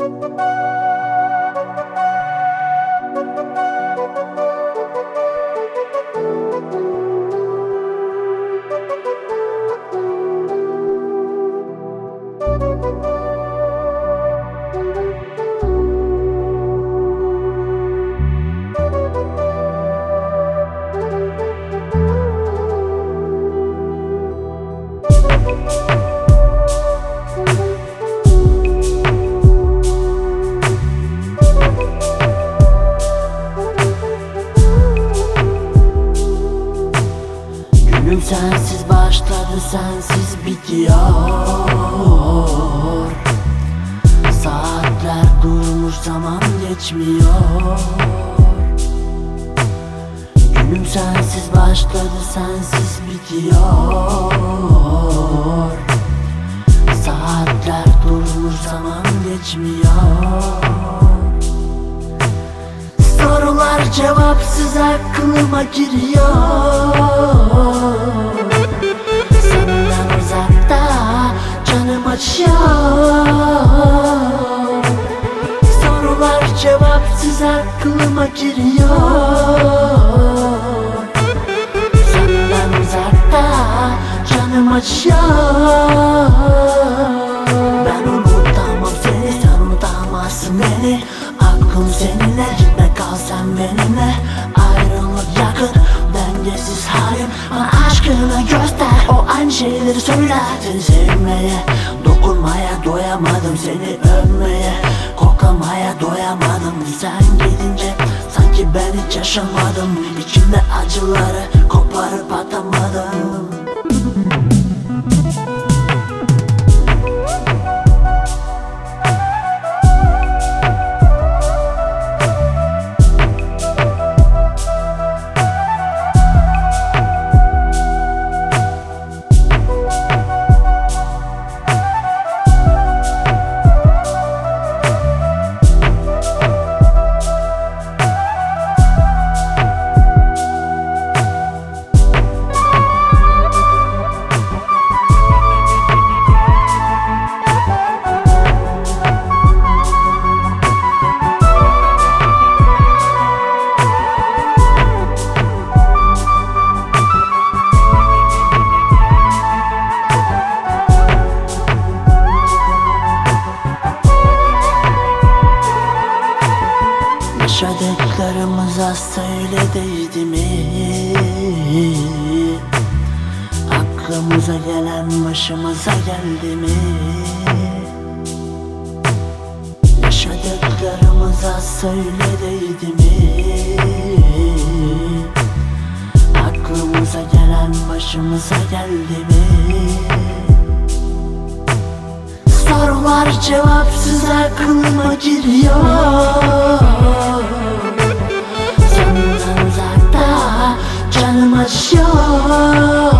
Günüm sensiz başladı sensiz bitiyor. Saatler durmuş zaman geçmiyor. Günüm sensiz başladı sensiz bitiyor. Saatler durmuş zaman geçmiyor. Sorular cevapsız aklıma giriyor aklıma giriyor. Senden uzakta canım acıyor. Ben unutamam seni sen unutamazsın beni. Aklım seninle gitme kal sen benimle. Ayrılık yakın dengesiz halim. Bana aşkını göster o aynı şeyleri söyler Seni sevmeye dokunmaya doyamadım Seni öpmeye koklamaya doyamadım Sen ben hiç yaşamadım. İçimde acıları koparıp atamadım Yaşadıklarımıza söylediydi mi? Aklımıza gelen başımıza geldi mi? Yaşadıklarımıza söylediydi mi? Aklımıza gelen başımıza geldi mi? Sorular cevapsız aklıma giriyor. Senden uzakta canım acıyor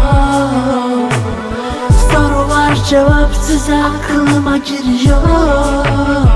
Sorular cevapsız aklıma giriyor